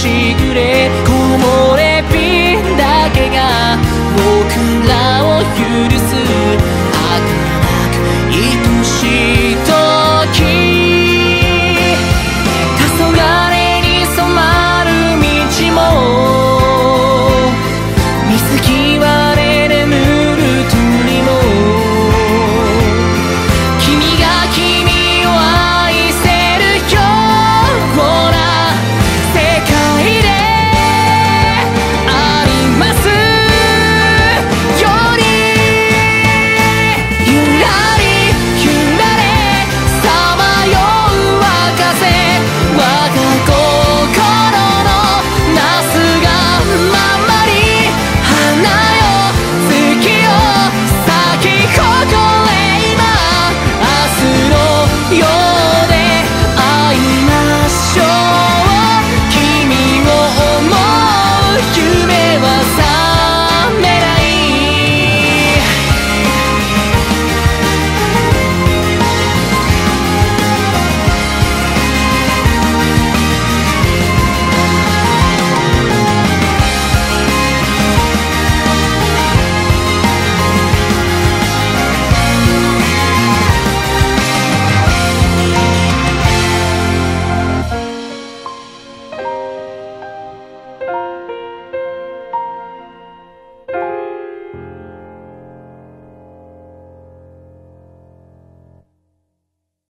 しぐれ